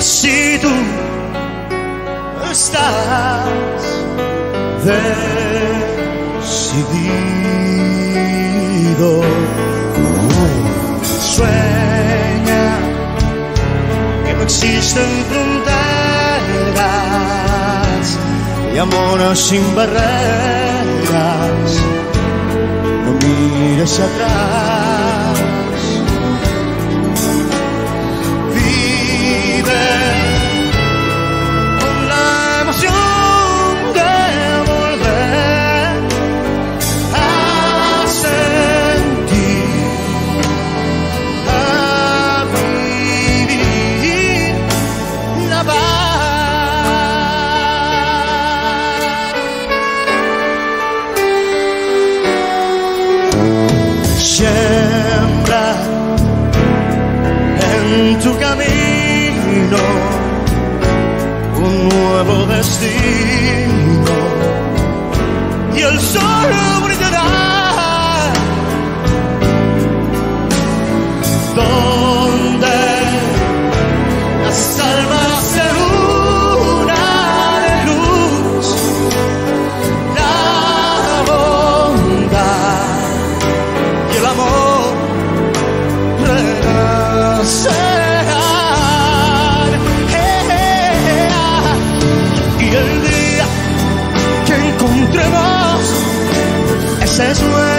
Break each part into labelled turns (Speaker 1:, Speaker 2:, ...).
Speaker 1: si tú estás decidido. Sueña que no existen fronteras y amor sin barreras. No mires atrás. Destino. Y el sol brillará. Donde las almas se unan en luz la bondad y el amor renacerán. as well.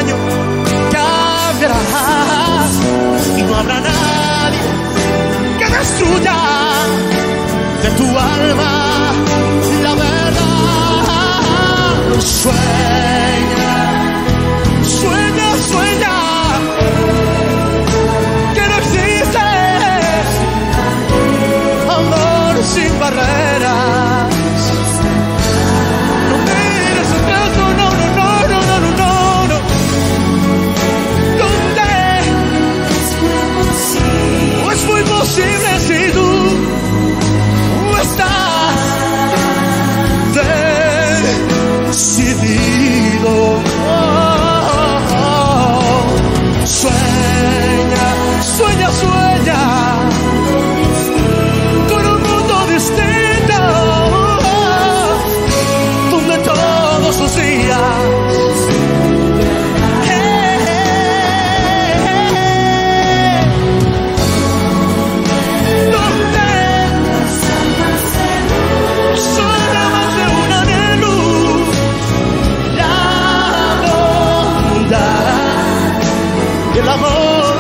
Speaker 1: el amor.